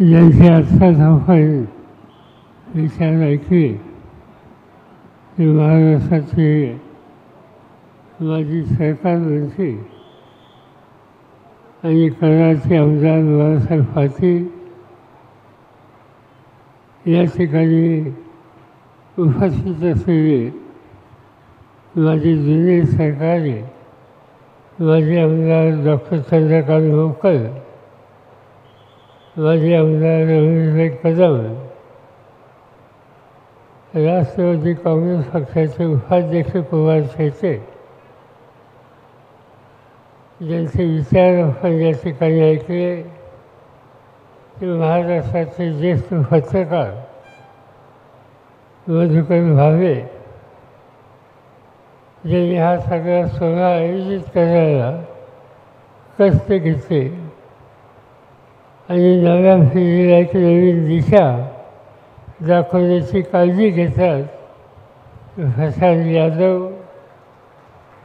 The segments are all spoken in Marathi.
ज्यांची आत्ताच आपण विचार ऐकले की महाराष्ट्राची माझी सरकार मंत्री आणि कराची आमदार बाळासाहेब पाटील या ठिकाणी उपस्थित असलेले माझे जुने सहकारी माझे आमदार डॉक्टर चंद्रकांत होकर माझे आमदार रवींद्र कदम राष्ट्रवादी काँग्रेस पक्षाचे उपाध्यक्ष कुमार शेटे ज्यांचे विचार आपण या ठिकाणी ऐकले ते महाराष्ट्राचे ज्येष्ठ पत्रकार मधुकर भावे ज्यांनी हा सगळा सोहळा आयोजित करायला कष्ट घेतले आणि नव्या पिढीला एक नवीन दिशा दाखवण्याची काळजी घेतात. प्रशांत यादव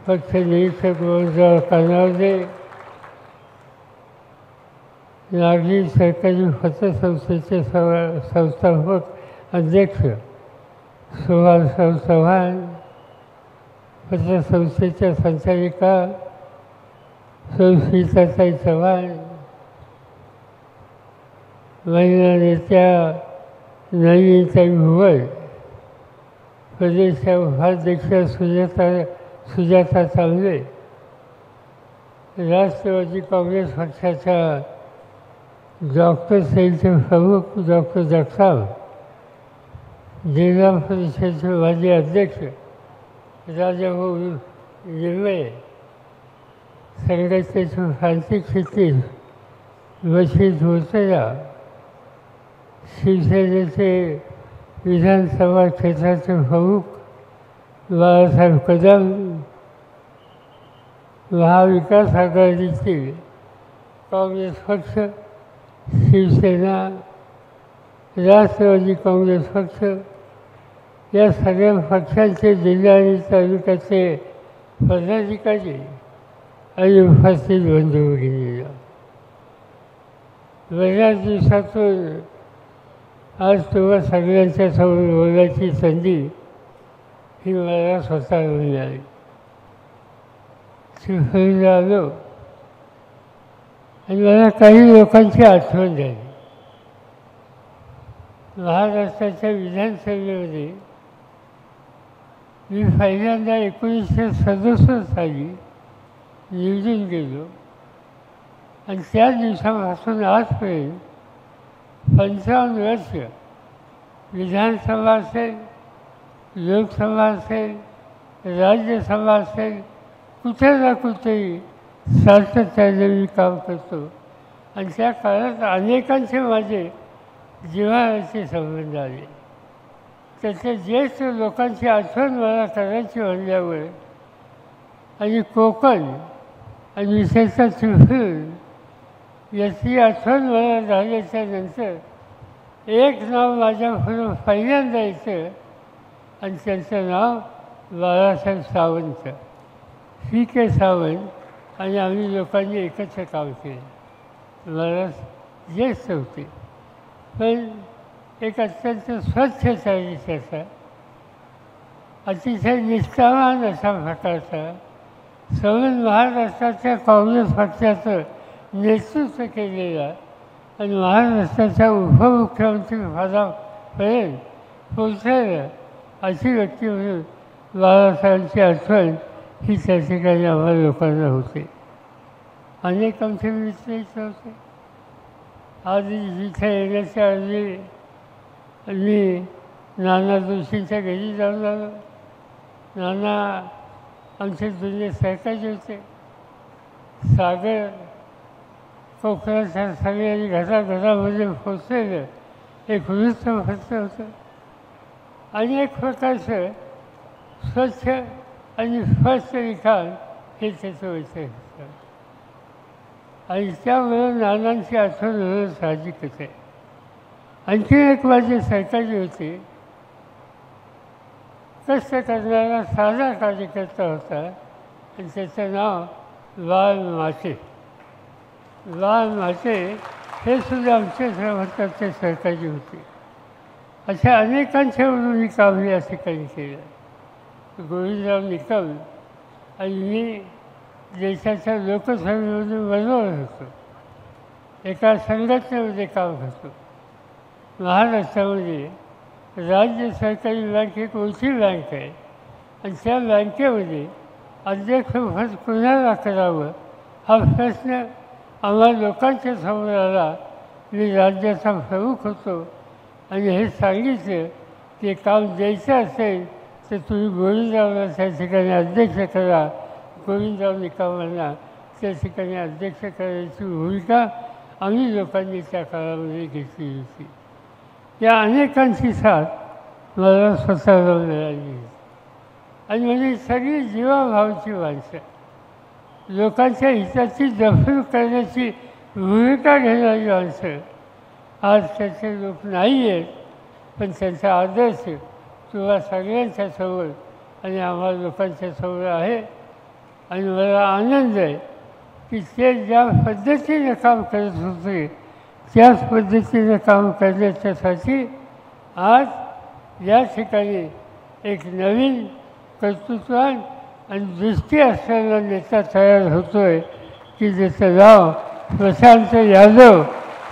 पक्ष निरीक्षक मनोज कानावदे नागरी सरकारी पतसंस्थेचे संस्थापक अध्यक्ष सुभाषराव चव्हाण पतसंस्थेच्या संचालिका सुस्मिताताई चव्हाण महिला नेत्या नवीनताई भुवळ प्रदेश उपाध्यक्ष सुजाता सुजाता चांगले राष्ट्रवादी काँग्रेस पक्षाच्या डॉक्टर सेलचे प्रमुख डॉक्टर जगताप जिल्हा परिषदेचे माजी अध्यक्ष राजाभाऊ निर्मळे संघटनेचे प्रांतिक सचिव होते या शिवसेनेचे विधानसभा क्षेत्राचे प्रमुख बाळासाहेब कदम महाविकास आघाडीतील काँग्रेस पक्ष शिवसेना राष्ट्रवादी काँग्रेस पक्ष या सगळ्या पक्षांचे जिल्हा आणि तालुक्याचे पदाधिकारी आणि उपस्थित बंधू गेलेला बऱ्याच दिवसातून आज तुम्हा सगळ्यांच्या समोर बोलायची संधी ही मला स्वतः मिळाली. शिवसेनेला आलो आणि मला काही लोकांची आठवण झाली. महाराष्ट्राच्या विधानसभेमध्ये मी पहिल्यांदा एकोणीसशे सदुसष्ट साली निवडून गेलो आणि त्या दिवसापासून आजपर्यंत पंचावन्न वर्ष विधानसभा असेल लोकसभा असेल राज्यसभा असेल कुठे ना कुठेही सातत्याने मी काम करतो. आणि त्या काळात अनेकांचे माझे जिव्हाळ्याचे संबंध आले. त्याच्या ज्येष्ठ लोकांची आठवण मला करायची म्हणल्यावर आणि कोकण आणि विशेषतः चिपळूण याची आठवण मला झाल्याच्यानंतर एक नाव माझ्याकडून पहिल्यांदा येतं आणि त्यांचं नाव बाळासाहेब सावंत. सी के सावंत आणि आम्ही लोकांनी एकत्र काम केलं. मला ज्येष्ठ होते. पण एक अत्यंत स्वच्छ चारित्र्याचा अतिशय निष्ठावान अशा प्रकारचा संबंध महाराष्ट्राच्या काँग्रेस पक्षाचं नेतृत्व केलेला आणि महाराष्ट्राच्या उपमुख्यमंत्री पदापर्यंत पोचलेलं अशी व्यक्ती म्हणून बाबासाहेबांची आठवण ही त्या ठिकाणी आम्हाला लोकांना होते अनेक आमचे मित्र इथे होते आज जिथे येण्याच्या आधी मी नाना जोशींच्या घरी जाऊन आलो नाना आमचे जुने सहकारी होते सागर कोकणाच्या आणि घराघरामध्ये पोचलेलं एक वृत्तपत्र होतं आणि एक प्रकारचं स्वच्छ आणि स्वस्थ लिखाण हे त्याचं वैशिष्ट्य होतं आणि त्यामुळे नानांची आठवण होणं साहजिकच आहे आणखी एक माझी सहकारी होती कष्ट करणारा साधा कार्यकर्ता होता आणि त्याचं नाव लाल मासे लाल माते हे सुद्धा आमच्या श्रमताच्या सहकारी होते. अशा अनेकांच्या वरून मी काम या ठिकाणी केलं. गोविंदराव निकम आणि मी देशाच्या लोकसभेमध्ये बरोबर होतो. एका संघटनेमध्ये काम करतो. महाराष्ट्रामध्ये राज्य सरकारी बँक एक मोठी बँक आहे. आणि त्या बँकेमध्ये अध्यक्षपद कुणाला करावं हा प्रश्न आम्हा लोकांच्या समोर आला मी राज्याचा प्रमुख होतो. आणि हे सांगितलं की काम द्यायचं असेल तर तुम्ही गोविंदरावला त्या ठिकाणी अध्यक्ष करा. गोविंदराव निकामांना त्या ठिकाणी अध्यक्ष करायची भूमिका आम्ही लोकांनी त्या काळामध्ये घेतली होती. या अनेकांची साथ मला स्वतःला मिळाली आणि म्हणजे सगळी जीवाभावाची माणसं लोकांच्या हिताची जपणूक करण्याची भूमिका घेणारी माणसं आज त्याचे लोक नाही आहेत पण त्यांचा आदर्श किंवा सगळ्यांच्या समोर आणि आम्हाला लोकांच्या समोर आहे. आणि मला आनंद आहे की ते ज्या पद्धतीने काम करत होते त्याच पद्धतीनं काम करण्याच्यासाठी आज या ठिकाणी एक नवीन कर्तृत्वान आणि दृष्टी असलेला नेता तयार होतो आहे की ज्याचं नाव प्रशांत यादव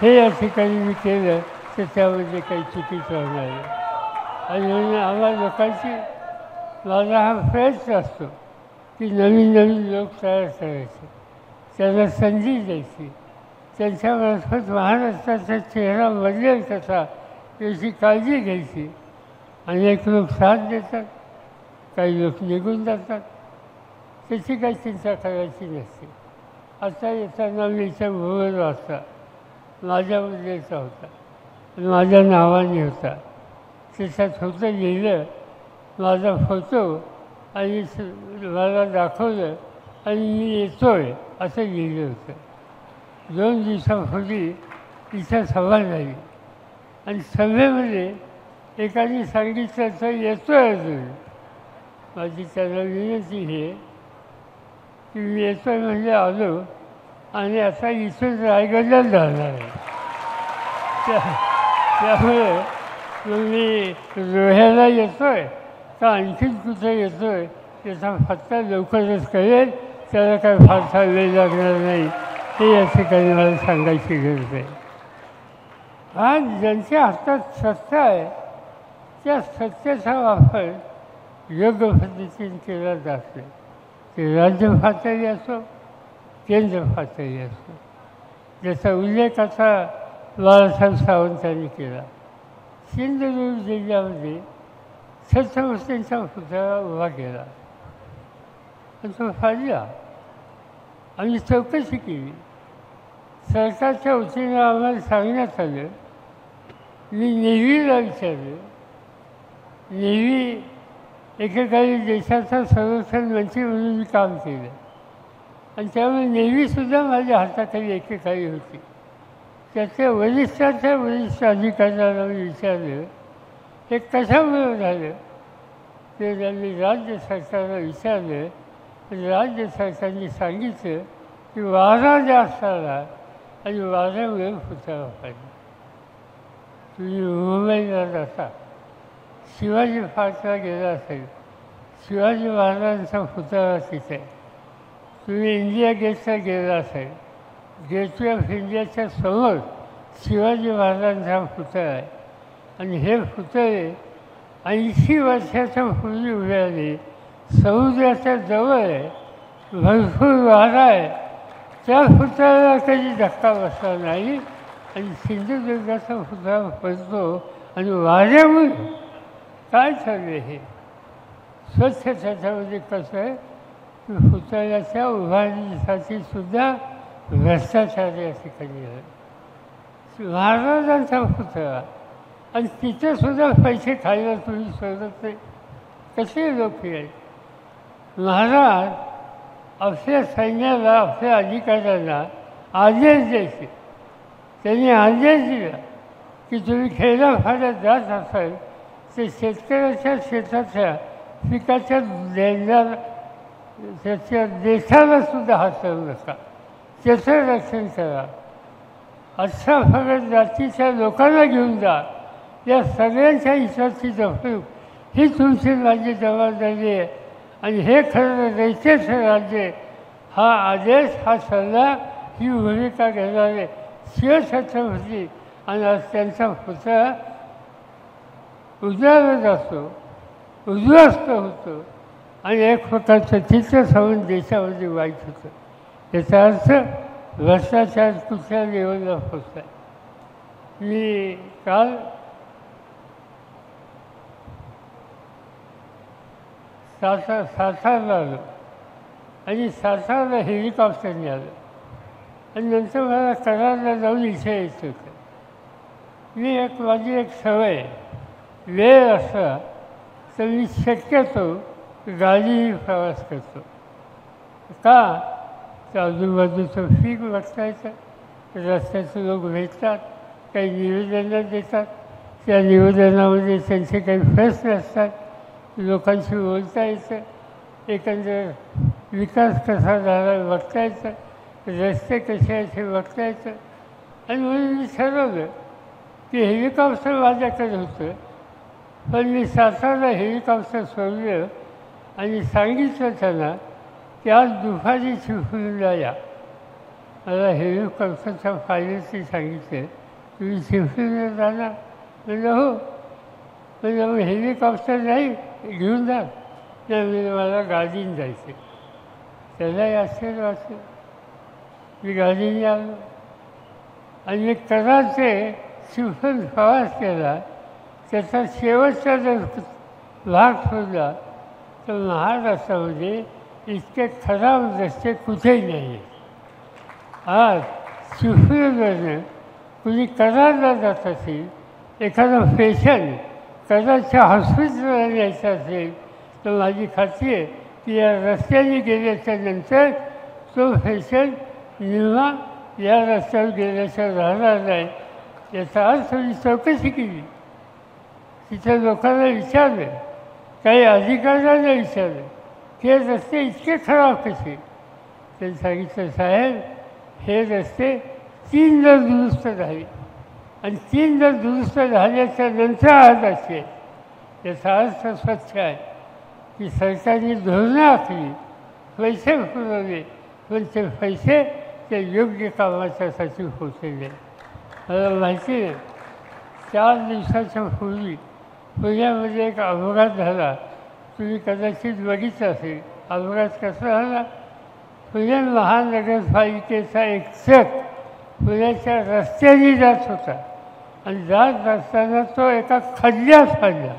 हे या ठिकाणी मी केलं तर त्यामध्ये काही चुकीचं होणार नाही. आणि म्हणून आम्हा लोकांची माझा हा प्रयत्न असतो की नवीन नवीन लोक तयार करायचे. त्यांना संधी द्यायची. त्यांच्यामार्फत महाराष्ट्राचा चेहरा बदलेल कसा याची काळजी घ्यायची. अनेक लोक साथ देतात काही लोक निघून जातात. त्याची काही चिंता करायची नसते. आता येताना मी इथे भूगोल वाचता माझ्या मुलीचा होता. माझ्या नावाने होता. त्याच्यात होतं लिहिलं माझा फोटो आणि मला दाखवलं आणि मी येतो आहे असं लिहिलं होतं. दोन दिवसापूर्वी इथं सभा झाली. आणि सभेमध्ये एकाने सांगितलं तर येतो आहे अजून. माझी त्याला विनंती आहे मी येतो म्हणजे आलो आणि आता इथून रायगडलाच जाणार आहे. त्या- त्यामुळे तुम्ही मी येतो आहे तर आणखीन कुठे येतो आहे त्याचा फक्त लवकरच कळेल. त्याला काय फारसा वेळ लागणार नाही. हे या ठिकाणी मला सांगायची गरज आहे. आज ज्यांच्या हातात सत्ता आहे त्या सत्तेचा वापर योग्य पद्धतीने केला जात नाही ते राज्य असो केंद्र असो. ज्याचा उल्लेख असा बाळासाहेब सावंतांनी केला. सिंधुदुर्ग जिल्ह्यामध्ये छत्रपतींचा पुतळा उभा केला. पण तो फाडला. आम्ही चौकशी केली. सरकारच्या वतीनं आम्हाला सांगण्यात आलं मी नेव्हीला विचारलं नेव्ही एकेकाळी देशाचा संरक्षण मंत्री म्हणून मी काम केलं. आणि त्यामुळे नेव्हीसुद्धा माझ्या हाताखाली एकेकाळी होती. त्याच्या वरिष्ठाच्या वरिष्ठ अधिकाऱ्यांना मी विचारलं हे कशामुळे झालं? ते त्यांनी राज्य सरकारला विचारलं. आणि राज्य सरकारने सांगितलं की वारा जास्त आला आणि वाऱ्यामुळे फुटायला पाहिजे. तुम्ही मुंबईला जाता. शिवाजी फाटला गेला असेल. शिवाजी महाराजांचा पुतळा तिथे. तुम्ही इंडिया गेटला गेला असेल गेटवे ऑफ इंडियाच्या समोर शिवाजी महाराजांचा पुतळा आहे. आणि हे पुतळे ऐंशी वर्षाच्या पूर्वी उभे आले. समुद्राच्या जवळ आहे भरपूर वारा आहे. त्या पुतळ्याला कधी धक्का बसला नाही. आणि सिंधुदुर्गाचा पुतळा पडतो आणि वाऱ्यामुळे काय चालले हे? स्वच्छ त्याच्यामध्ये कसं आहे की पुतळ्याच्या उभारणीसाठी सुद्धा भ्रष्टाचार या ठिकाणी आहे महाराजांचा पुतळा आणि तिथेसुद्धा पैसे खायला तुम्ही शोधत नाही कसे लोक आहेत महाराज आपल्या सैन्याला आपल्या अधिकाऱ्यांना आदेश द्यायचे त्यांनी आदेश दिला की तुम्ही खेड्यापाड्यात जात असाल ते शेतकऱ्याच्या शेताच्या पिकाच्या देणार त्याच्या देशाला सुद्धा हात नका. त्याचं रक्षण करा. अशा फक्त जातीच्या लोकांना घेऊन जा. या सगळ्यांच्या हिशाची जपणूक ही तुमची माझी जबाबदारी आहे. आणि हे खरं रयतेच राज्य हा आदेश हा सल्ला ही भूमिका घेणारे शिवछत्रपती आणि आज त्यांचा पुतळा उजाळत जातो उद्ध्वस्त होतो. आणि एक स्वतःचं चित्र सांगून देशामध्ये वाईट होतं. याचा अर्थ भ्रष्टाचार कुठल्या लेवलला आहे मी काल सासा सातारला आलो. आणि सातारला हेलिकॉप्टरने आलं आणि नंतर मला करारला जाऊन इथे यायचं होतं. मी एक माझी एक सवय वेळ असला तर मी शक्यतो गाडीही प्रवास करतो. का? तर आजूबाजूचं फीक बघता येतं रस्त्याचे लोक भेटतात काही निवेदनं देतात त्या निवेदनामध्ये त्यांचे काही प्रश्न असतात लोकांशी बोलता येतं एकंदर विकास कसा झाला बघता येतं रस्ते कसे असे बघता येतं आणि म्हणून मी ठरवलं की हेलिकॉप्टर माझ्याकडे होतं. पण मी सातारला हेलिकॉप्टर सोडलं आणि सांगितलं त्यांना की आज दुपारी चिपळूणला या मला हेलिकॉप्टरच्या पायलटने सांगितले तुम्ही चिपळूणला जाणार? म्हणजे हो. म्हणजे मग हेलिकॉप्टर नाही घेऊन जा. नाही म्हणजे मला गाडीने जायचं. त्यालाही आश्चर्य वाटलं. मी गाडीने आलो. आणि मी कराचे चिपळूण प्रवास केला. त्याचा शेवटचा जर भाग सोडला तर महाराष्ट्रामध्ये म्हणजे इतके खराब रस्ते कुठेही नाही आज चिपळूणवरनं कुणी करारला जात असेल एखादा पेशंट कदाचित हॉस्पिटलला जायचं असेल तर माझी खात्री आहे की या रस्त्याने गेल्याच्यानंतर तो पेशंट निर्मा या रस्त्यावर गेल्याच्या राहणार नाही. याचा अर्थ मी चौकशी केली. तिथं लोकांना विचारले काही अधिकाऱ्यांना विचारले ते हे रस्ते इतके खराब कसे? त्यांनी सांगितलं साहेब हे रस्ते तीन जर दुरुस्त झाले आणि तीन जर दुरुस्त झाल्याच्यानंतर आज असे याचा अर्थ स्वच्छ आहे की सरकारने धोरणं आखली पैसे पुरवले पण ते पैसे ते योग्य कामाच्यासाठी पोचले. मला माहिती आहे चार दिवसाच्या पूर्वी पुण्यामध्ये एक अपघात झाला. तुम्ही कदाचित बघितलं असेल. अपघात कसा झाला? पुणे महानगरपालिकेचा एक ट्रक पुण्याच्या रस्त्याने जात होता. आणि जात असताना तो एका खड्ड्यात पडला.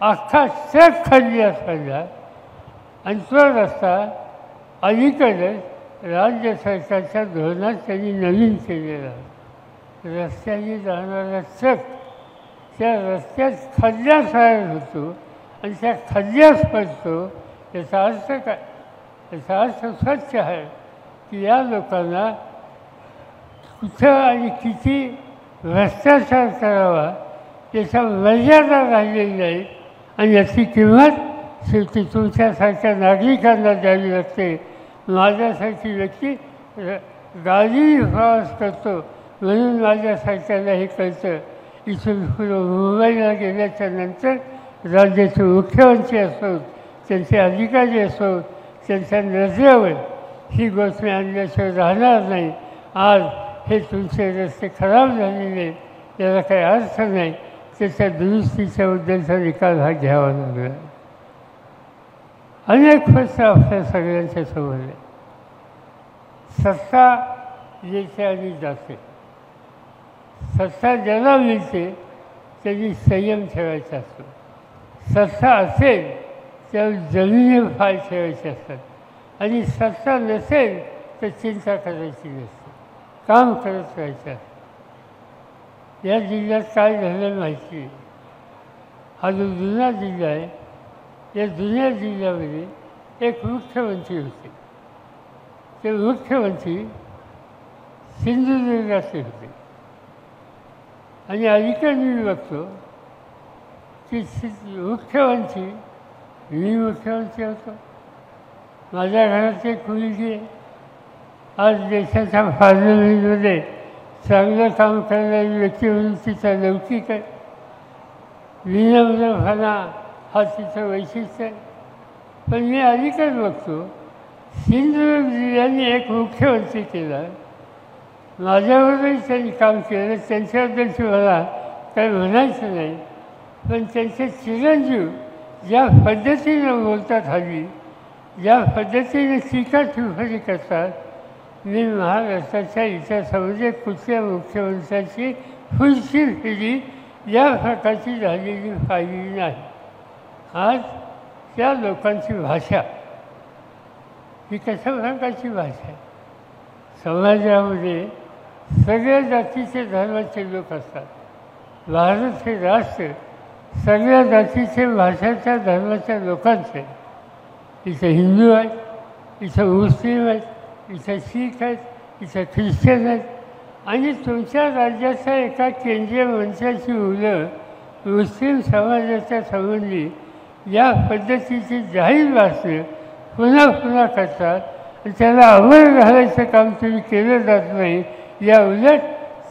अख्खा ट्रक खड्ड्यात पडला. आणि तो रस्ता अलीकडेच राज्य सरकारच्या धोरणात त्यांनी नवीन केलेला. रस्त्याने जाणारा ट्रक त्या रस्त्यात खड्ड्यात तयार होतो आणि त्या खड्ड्यात पडतो याचा अर्थ काय? याचा अर्थ स्वच्छ आहे की या लोकांना कुठं आणि किती भ्रष्टाचार करावा याच्या मर्यादा राहिलेली नाही आणि याची किंमत शेवटी तुमच्यासारख्या नागरिकांना द्यावी लागते. माझ्यासारखी व्यक्ती गाडीही गाडी प्रवास करतो म्हणून माझ्यासारख्याला हे कळतं. इथून मुंबईला गेल्याच्यानंतर राज्याचे मुख्यमंत्री असोत त्यांचे अधिकारी असोत त्यांच्या नजरेवर ही गोष्ट आणल्याशिवाय राहणार नाही. आज हे तुमचे रस्ते खराब झालेले याला काही अर्थ नाही. त्याच्या दुरुस्तीच्या बद्दलचा निकाल हा घ्यावा लागला. अनेक प्रश्न आपल्या सगळ्यांच्या समोर आहे सत्ता येते आणि जाते. सत्ता ज्याला मिळते त्याची संयम ठेवायचा असतो. सत्ता असेल तर जमिनी फार ठेवायचे असतात. आणि सत्ता नसेल तर चिंता करायची नसते. काम करत राहायचं असतं. या जिल्ह्यात काय झालं माहिती आहे. हा जो जुना जिल्हा आहे या जुन्या जिल्ह्यामध्ये एक मुख्यमंत्री होते. ते मुख्यमंत्री सिंधुदुर्गाचे होते. आणि अलीकडे मी बघतो की मुख्यमंत्री मी मुख्यमंत्री होतो. माझ्या घरात एक आज देशाच्या पार्लमेंटमध्ये चांगलं काम करणारी व्यक्ती म्हणून तिचा लौकिक आहे. विनम्रपणा हा तिचं वैशिष्ट्य आहे. पण मी अलीकडे बघतो सिंधुदुर्ग जिल्ह्याने एक मुख्यमंत्री केला माझ्यावरही त्यांनी काम केलं त्यांच्याबद्दलची मला काही म्हणायचं नाही. पण त्यांचे चिरंजीव ज्या पद्धतीनं बोलतात हल्ली ज्या पद्धतीने टीका टिप्पणी करतात मी महाराष्ट्राच्या इतिहासामध्ये कुठल्या मुख्यमंत्र्यांची पुढची पिढी या प्रकारची झालेली पाहिली नाही. आज त्या लोकांची भाषा ही कशा प्रकारची भाषा आहे? समाजामध्ये सगळ्या जातीचे धर्माचे लोक असतात. भारत हे राष्ट्र सगळ्या जातीचे भाषाच्या धर्माच्या लोकांचे. इथं हिंदू आहेत इथं मुस्लिम आहेत इथं शीख आहेत इथं ख्रिश्चन आहेत. आणि तुमच्या राज्याच्या एका केंद्रीय मंत्र्याची मुलं मुस्लिम समाजाच्या संबंधी या पद्धतीची जाहीर भाषणं पुन्हा पुन्हा करतात. त्याला अमर घालायचं काम तुम्ही केलं जात नाही. या उलट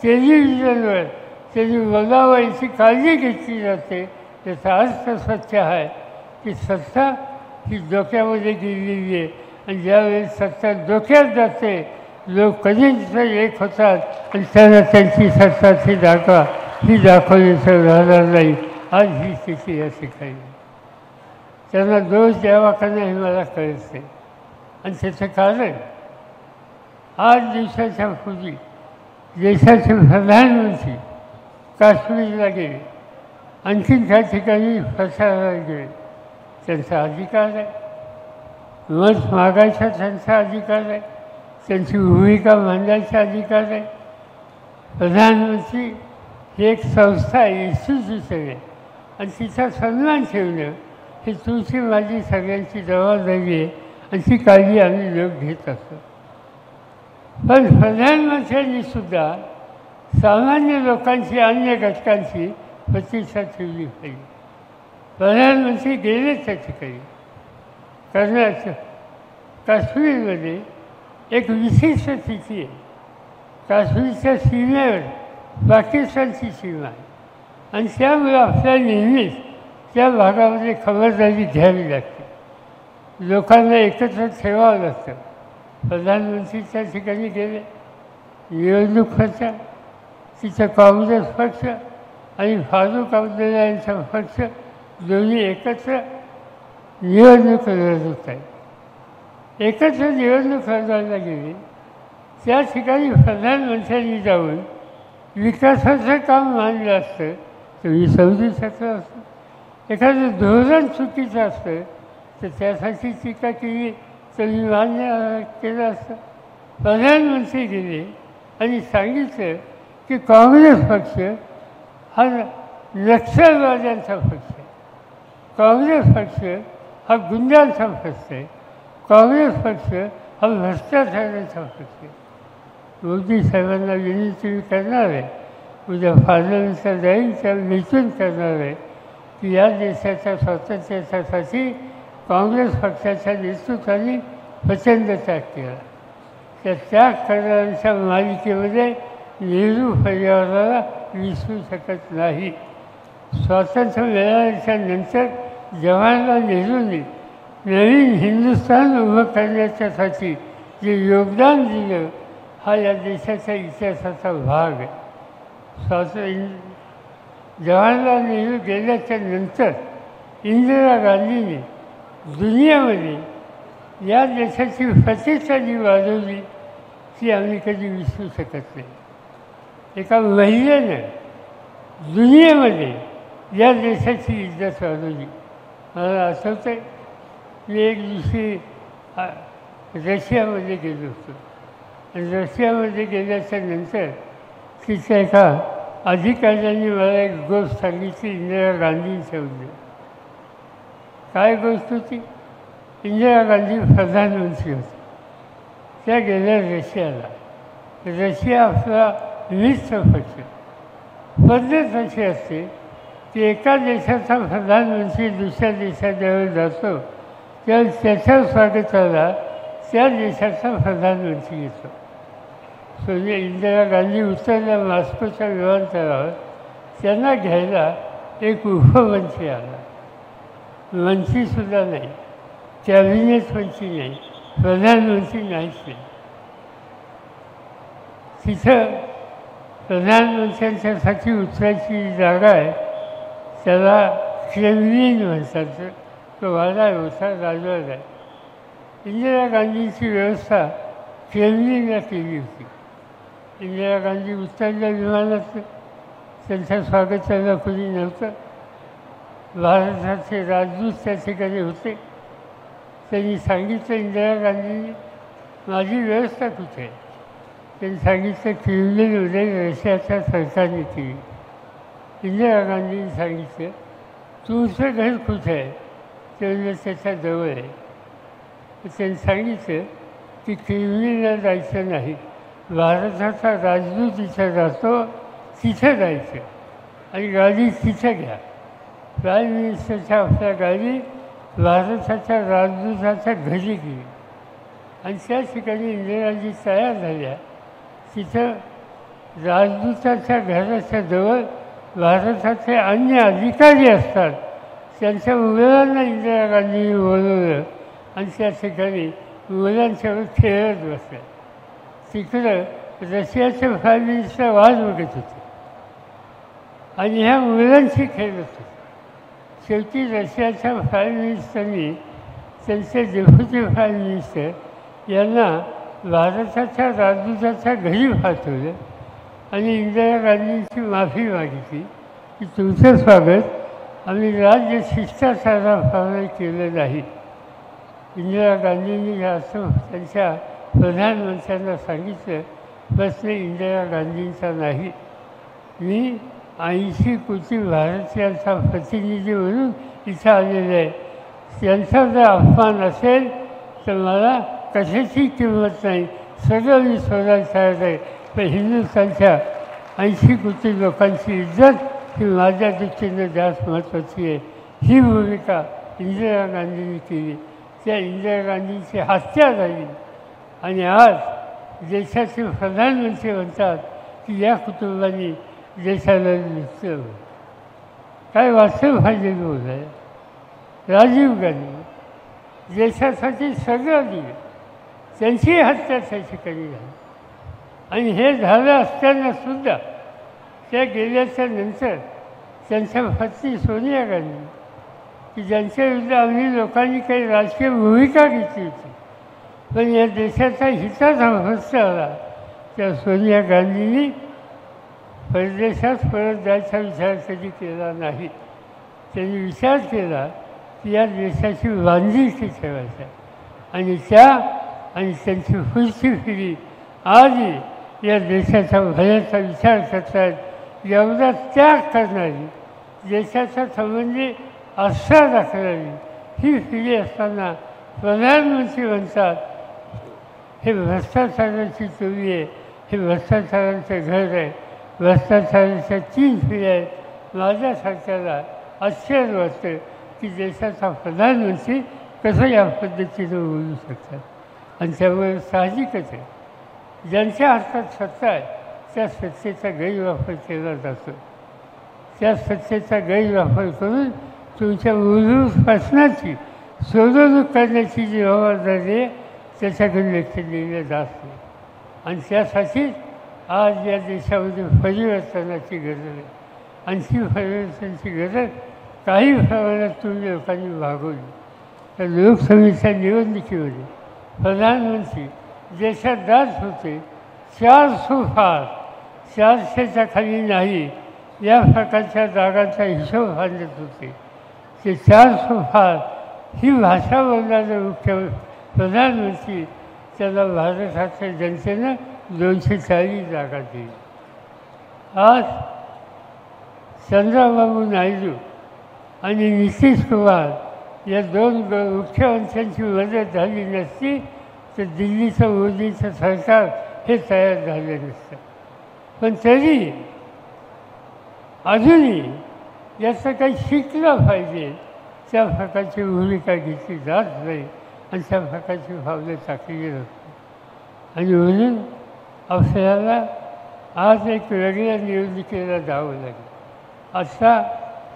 टेलिव्हिजनवर त्याची बोलावं काळजी घेतली जाते. त्याचा अर्थ स्वच्छ आहे की सत्ता ही डोक्यामध्ये गेलेली आहे. आणि ज्यावेळी सत्ता डोक्यात जाते लोक कधीच एक होतात आणि त्यांना त्यांची सत्ता ती दाखवा ही दाखवण्याचं राहणार नाही. आज ही स्थिती या ठिकाणी त्यांना दोष द्यावा का नाही हे मला कळत नाही. आणि त्याचं कारण आठ दिवसाच्या पूर्वी देशाचे प्रधानमंत्री काश्मीरला गेले आणखीन त्या ठिकाणी प्रचाराला गेले त्यांचा अधिकार आहे. मत मागायचा त्यांचा अधिकार आहे. त्यांची भूमिका मांडायचा अधिकार आहे. प्रधानमंत्री ही एक संस्था आहे इन्स्टिट्यूशन आहे. आणि तिचा सन्मान ठेवणं ही तुमची माझी सगळ्यांची जबाबदारी आहे. आणि ती काळजी आम्ही लोक घेत असतो. पण प्रधानमंत्र्यांनी सुद्धा सामान्य लोकांची अन्य घटकांची प्रतिष्ठा ठेवली पाहिजे. प्रधानमंत्री गेले त्या ठिकाणी. कर्नाटक काश्मीरमध्ये एक विशिष्ट स्थिती आहे. काश्मीरच्या सीमेवर पाकिस्तानची सीमा आहे. आणि त्यामुळे आपल्या नेहमीच त्या भागामध्ये खबरदारी घ्यावी लागते. लोकांना एकत्र ठेवावं लागतं. प्रधानमंत्री त्या ठिकाणी गेले. निवडणूक प्रचार तिथं काँग्रेस पक्ष आणि फारूक अब्दुल्ला यांचा पक्ष दोन्ही एकत्र निवडणूक लढत होत. आहेत एकत्र निवडणूक लढवायला गेली. त्या ठिकाणी प्रधानमंत्र्यांनी जाऊन विकासाचं काम मानलं असतं. तुम्ही समजू शकता असतं एखादं धोरण चुकीचं असतं तर त्यासाठी टीका केली. तुम्ही मान्य केलं असतं प्रधानमंत्री गेले आणि सांगितलं की काँग्रेस पक्ष हा नक्षलवाद्यांचा पक्ष आहे. काँग्रेस पक्ष हा गुंड्यांचा पक्ष आहे. काँग्रेस पक्ष हा भ्रष्टाचाराचा पक्ष आहे. मोदी साहेबांना विनंती करणार आहे. उद्या पार्लमेंटला जाईल त्या भेटून करणार आहे की या देशाच्या स्वातंत्र्यासाठी काँग्रेस पक्षाच्या नेतृत्वाने प्रचंड त्याग केला. त्या त्याग करणाऱ्यांच्या मालिकेमध्ये नेहरू परिवाराला विसरू शकत नाही. स्वातंत्र्य मिळाल्याच्या नंतर जवाहरलाल नेहरूंनी नवीन हिंदुस्थान उभं करण्याच्यासाठी जे योगदान दिलं हा या देशाच्या इतिहासाचा भाग आहे. स्वातंत्र्य जवाहरलाल नेहरू गेल्याच्यानंतर इंदिरा गांधीने दुनियामध्ये या देशाची प्रतिष्ठा जी वाढवली ती आम्ही कधी विसरू शकत नाही. एका महिलेनं दुनियेमध्ये या देशाची इज्जत वाढवली. मला आठवतं आहे मी एक दिवशी रशियामध्ये गेलो होतो. आणि रशियामध्ये गेल्याच्यानंतर तिच्या एका अधिकाऱ्यांनी मला एक गोष्ट सांगितली इंदिरा गांधींच्या उद्या काय गोष्ट होती? इंदिरा गांधी प्रधानमंत्री होते. त्या गेल्या रशियाला. रशिया आपला वीस पक्ष पद्धत अशी असते की एका देशाचा प्रधानमंत्री दुसऱ्या देशात ज्यावेळी जातो त्यावेळेस त्याच्या स्वागताला त्या देशाचा प्रधानमंत्री येतो. म्हणजे इंदिरा गांधी उतरल्या मॉस्कोच्या विमानतळावर त्यांना घ्यायला एक उपमंत्री आला. मंत्रीसुद्धा नाही. कॅबिनेट मंत्री नाही. प्रधानमंत्री नाहीच नाही. तिथं प्रधानमंत्र्यांच्यासाठी उतरायची जी जागा आहे. त्याला क्रेमलिन म्हणतात. तो वाडा आहे राजवाड आहे इंदिरा गांधींची व्यवस्था क्रेमलिनला केली होती. इंदिरा गांधी उतरल्या विमानात त्यांचं स्वागत करायला कोणी नव्हतं. भारताचे राजदूत त्या ठिकाणी होते. त्यांनी सांगितलं इंदिरा गांधींनी माझी व्यवस्था कुठे? आहे त्यांनी सांगितलं क्रिमलिनमध्ये रशियाच्या सरकारने केली. इंदिरा गांधींनी सांगितलं तुमचं घर कुठे आहे? ते त्याच्याजवळ आहे. त्यांनी सांगितलं की क्रिमलिनला जायचं नाही. भारताचा राजदूत इथं राहतो तिथं जायचं. आणि गाडी तिथं घ्या. प्राईम मिनिस्टरच्या आपल्या गाडी भारताच्या राजदूताच्या घरी गेली. आणि त्या ठिकाणी इंदिराजी तयार झाल्या. तिथं राजदूताच्या घराच्या जवळ भारताचे अन्य अधिकारी असतात. त्यांच्या मुलांना इंदिरा गांधींनी बोलवलं आणि त्या ठिकाणी मुलांच्यावर खेळत बसल्या. तिकडं रशियाचे प्राईम मिनिस्टर वाद बघत होते. आणि ह्या मुलांशी खेळत होते. शेवटी रशियाच्या प्राईम मिनिस्टरनी त्यांचे डेप्युटी प्राईम मिनिस्टर यांना भारताच्या राजदूताच्या घरी पाठवलं आणि इंदिरा गांधींची माफी मागितली. की तुमचं स्वागत आम्ही राज्य शिष्टाचाराप्रमाणे केलं नाही. इंदिरा गांधींनी असं त्यांच्या प्रधानमंत्र्यांना सांगितलं प्रश्न इंदिरा गांधींचा नाही. मी ऐंशी कोटी भारतीयांचा प्रतिनिधी म्हणून इथं आलेलं आहे. त्यांचा जर अपमान असेल तर मला कशाची किंमत नाही? सगळं मी स्वतः तयार आहे. पण हिंदुस्थानच्या ऐंशी कोटी लोकांची इज्जत ही माझ्या दृष्टीनं जास्त महत्त्वाची आहे. ही भूमिका इंदिरा गांधींनी केली. त्या इंदिरा गांधींची हत्या झाली. आणि आज देशाचे प्रधानमंत्री म्हणतात की या कुटुंबांनी देशाला नुसतं काय वाचलं पाहिजे आहे? राजीव गांधी देशासाठी सगळं दिलं त्यांची हत्या त्या ठिकाणी झाली आणि हे झालं असताना सुद्धा त्या गेल्याच्यानंतर त्यांच्या पत्नी सोनिया गांधी की ज्यांच्या विरुद्ध आम्ही लोकांनी काही राजकीय भूमिका घेतली होती पण या देशाचा हिताचा भ्रष्ट आला त्या सोनिया गांधींनी परदेशात परत जायचा विचार कधी केला नाही. त्यांनी विचार केला की या देशाची बांधिलकी ठेवायचा आणि त्या आणि त्यांची पुढची फिरी आजही या देशाच्या भयाचा विचार करतात. एवढा त्याग करणारी देशाच्या संबंधी आस्था दाखवणारी ही फिरी असताना प्रधानमंत्री म्हणतात हे भ्रष्टाचाराची चोरी आहे. हे भ्रष्टाचाराचं घर आहे. भ्रष्टाचाराच्या तीन पिढ्या आहेत माझ्यासारख्याला आश्चर्य वाटतं की देशाचा प्रधानमंत्री म्हणजे कसं या पद्धतीनं बोलू शकतात आणि त्यामुळे साहजिकच आहे. ज्यांच्या हातात सत्ता आहे त्या सत्तेचा गैरवापर केला जातो. त्या सत्तेचा गैरवापर करून तुमच्या मूलभूत प्रश्नाची सोडवणूक करण्याची जी जबाबदारी आहे त्याच्याकडे लक्ष दिलं जात. नाही आणि त्यासाठीच आज या देशामध्ये परिवर्तनाची गरज आहे. आणखी परिवर्तनाची गरज काही प्रमाणात तुम्ही लोकांनी भागवली. तर लोकसभेच्या निवडणुकीमध्ये प्रधानमंत्री देशात दास होते. चार फार चारशेच्या खाली नाही या प्रकारच्या जागांचा हिशोब बांधत होते. ते चार सुफार ही भाषा बोलणारे मुख्य प्रधानमंत्री त्याला भारताच्या जनतेनं दोनशे चाळीस जागा दिली आज चंद्रबाबू नायडू आणि नितीश कुमार या दोन मुख्यमंत्र्यांची मदत झाली नसती तर दिल्लीचं मोदीचं सरकार हे तयार झालं नसतं. पण तरी अजूनही याचं काही शिकलं पाहिजे त्या प्रकारची भूमिका घेतली जात नाही आणि त्या प्रकारची भावना टाकली जात आणि म्हणून आपल्याला आज एक वेगळ्या निवडणुकीला जावं लागेल. आता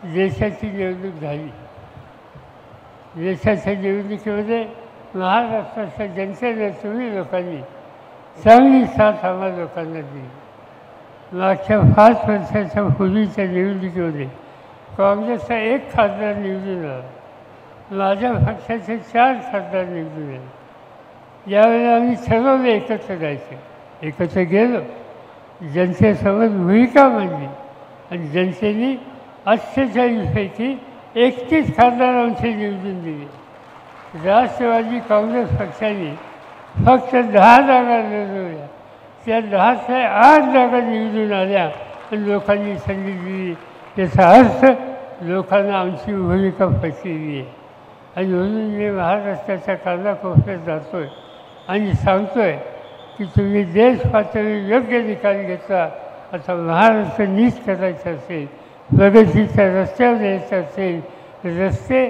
देशाची निवडणूक झाली. देशाच्या निवडणुकीमध्ये महाराष्ट्राच्या जनतेने तुम्ही लोकांनी चांगली साथ आम्हा लोकांना दिली. मागच्या पाच वर्षाच्या पूर्वीच्या निवडणुकीमध्ये काँग्रेसचा एक खासदार निवडून आला. माझ्या पक्षाचे चार खासदार निवडून आले. यावेळेला आम्ही ठरवलं एकत्र जायचं एकत्र गेलो. जनतेसोबत भूमिका मांडली. आणि जनतेने अठ्ठेचाळीसपैकी एकतीस खासदार आमचे निवडून दिले. राष्ट्रवादी काँग्रेस पक्षाने फक्त दहा जागा लढवल्या त्या दहा ते आठ जागा निवडून आल्या आणि लोकांनी संधी दिली याचा अर्थ लोकांना आमची भूमिका पचलेली आहे. आणि म्हणून मी महाराष्ट्राच्या कानाकोपऱ्यात जातो आहे आणि सांगतो आहे की तुम्ही देश पातळी योग्य निकाल घेतला आता महाराष्ट्र नीट करायचं असेल प्रगतीच्या रस्त्यावर यायचं असेल रस्ते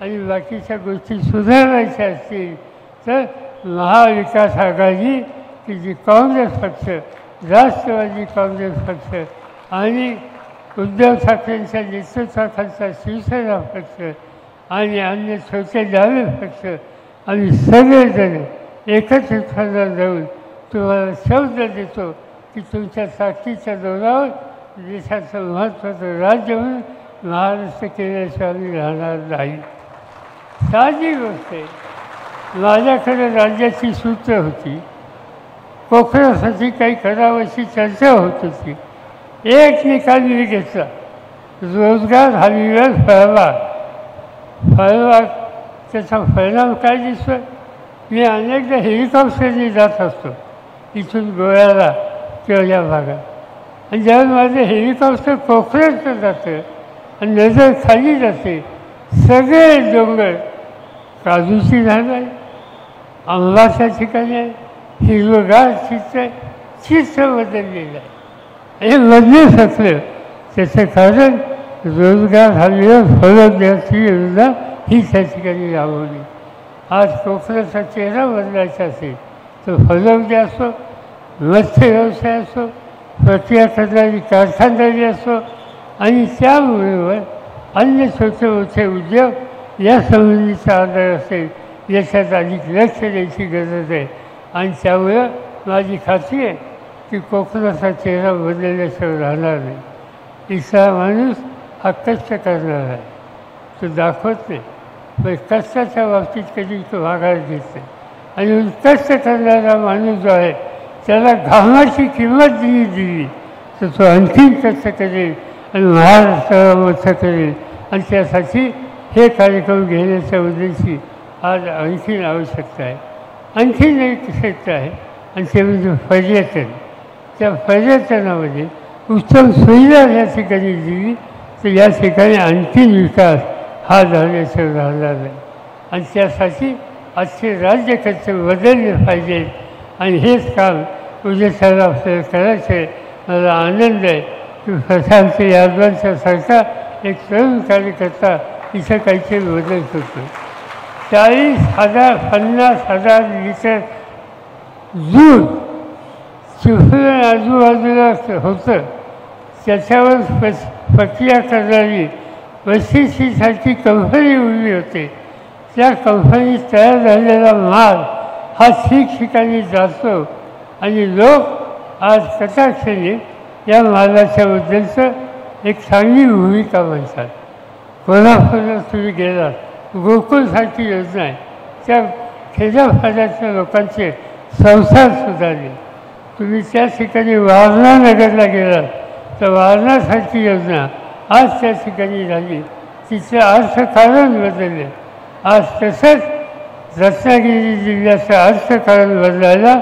आणि बाकीच्या गोष्टी सुधारायच्या असतील तर महाविकास आघाडी की जी काँग्रेस पक्ष राष्ट्रवादी काँग्रेस पक्ष आणि उद्धव ठाकरेंच्या नेतृत्वाखालचा शिवसेना पक्ष आणि अन्य छोटे डावे पक्ष आणि सगळेजण एकत्र जाऊन तुम्हाला शब्द देतो की तुमच्या ताकदीच्या जोरावर देशाचं महत्त्वाचं राज्य म्हणून महाराष्ट्र केल्याशिवाय आम्ही राहणार नाही. साधी गोष्ट आहे. माझ्याकडे राज्याची सूत्र होती. कोकणासाठी काही करावं चर्चा होत होती. एक निकाल मी घेतला. रोजगार हमीवर फळबाग. फळबाग त्याचा परिणाम काय दिसतो मी अनेकदा हेलिकॉप्टरने जात असतो. इथून गोव्याला किंवा या भागात? आणि ज्यावेळेस माझं हेलिकॉप्टर कोकणात जातं आणि नजर खाली जाते सगळे डोंगर काजूची झाड आहे आंबाच्या ठिकाणी आहे हिरवगार चित्र आहे चित्र बदललेलं आहे. हे बदलू शकलं त्याचं कारण रोजगार हल्लीवर फरक द्यायची योजना ही त्या ठिकाणी राबवली आज कोकणाचा चेहरा बदलायचा असेल. तो फलोद्या असो मत्स्य व्यवसाय असो प्रक्रिया कारखानदारी असो आणि त्याबरोबर अन्य छोटे मोठे उद्योग या संबंधीचा आधार असेल याच्यात अधिक लक्ष द्यायची गरज आहे. आणि त्यामुळं माझी खात्री आहे की कोकणाचा चेहरा बदलल्याशिवाय राहणार नाही. इथला माणूस हा कष्ट करणार आहे. तो दाखवत नाही पण कष्टाच्या बाबतीत कधी तो माघार घेत नाही आणि कष्ट ठरणारा माणूस जो आहे त्याला घामाची किंमत दिली दिली तर तो आणखीन कष्ट करेल आणि महाराष्ट्राला मोठं करेल आणि त्यासाठी हे कार्यक्रम घेण्याच्या उद्देशी आज आणखीन आवश्यकता आहे. आणखीन एक क्षेत्र आहे. आणि ते म्हणजे पर्यटन. त्या पर्यटनामध्ये उत्तम सुविधा या ठिकाणी दिली तर या ठिकाणी आणखीन विकास हा झाल्याचं राहणार नाही. आणि त्यासाठी आजचे राज्यकर्ते बदलले पाहिजेत आणि हेच काम उद्याच्याला आपल्याला करायचं. आहे मला आनंद आहे. की प्रशांत यादवांच्या सारखा एक तरुण कार्यकर्ता इथं काहीतरी बदल करतो चाळीस हजार पन्नास हजार लिटर दूध चिफरण आजूबाजूला होतं. त्याच्यावर प प्रक्रिया करणारी वशिष्ठीसाठी कंपनी उभी होते. त्या कंपनीत तयार झालेला माल हा ठिकठिकाणी जातो आणि लोक आज कटाक्षाने या मालाच्याबद्दलचं एक चांगली भूमिका म्हणतात कोल्हापूरला तुम्ही गेलात गोकुळसारखी योजना आहे. त्या खेड्यापाड्यातल्या लोकांचे संसार सुधारले. तुम्ही त्या ठिकाणी वारणा नगरला गेलात तर वारणासारखी योजना आज त्या ठिकाणी झाली. तिचे अर्थकारण बदलले. आज तसंच रत्नागिरी जिल्ह्याचं अर्थकारण बदलायला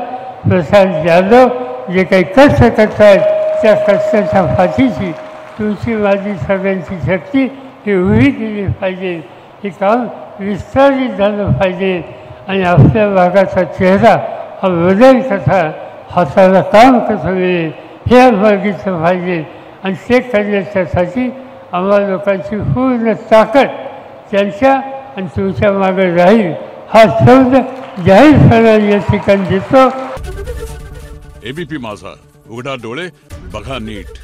प्रसाद जाधव जे काही कष्ट करत आहेत त्या कष्टाच्या फाशीची तुमची माझी सगळ्यांची शक्ती ही उभी केली पाहिजे. हे काम विस्तारित झालं पाहिजे आणि आपल्या भागाचा चेहरा हा बदल कसा हाताला काम कसं मिळेल हे बघितलं पाहिजे. आणि ते करण्याच्यासाठी आम्हा लोकांची पूर्ण ताकद त्यांच्या आणि तुमच्या मागे राहील. हा शब्द जाहीरपणाने या ठिकाणी देतो एबीपी माझा. उघडा डोळे बघा नीट.